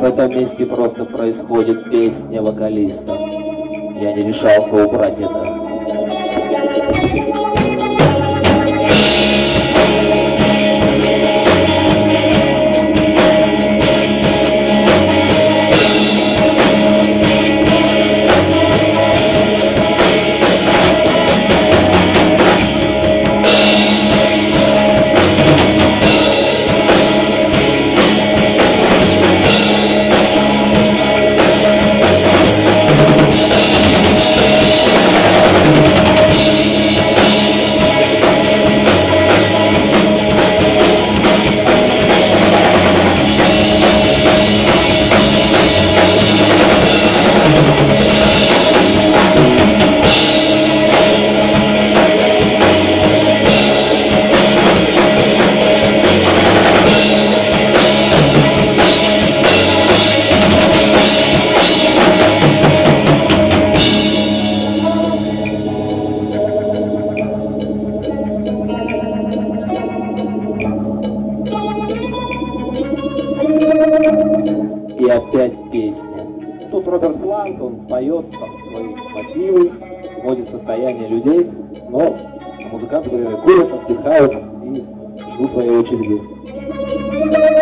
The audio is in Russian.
В этом месте просто происходит песня вокалиста. Я не решался убрать это. Опять песня. Тут Роберт Плант, он поет там свои мотивы, вводит состояние людей, но музыканты курят, отдыхают и ждут своей очереди.